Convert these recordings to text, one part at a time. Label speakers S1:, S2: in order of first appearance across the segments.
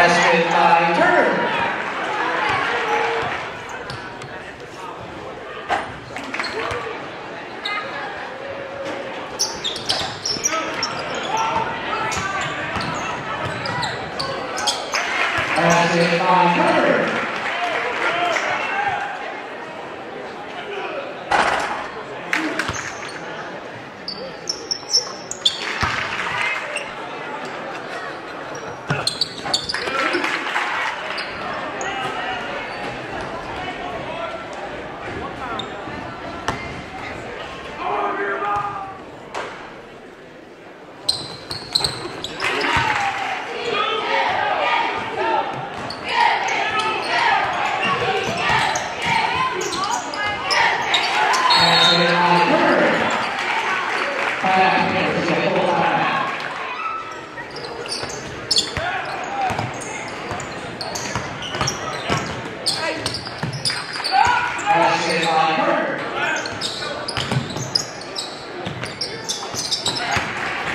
S1: Basket by Turner. Basket by Turner.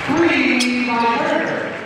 S1: Three by her.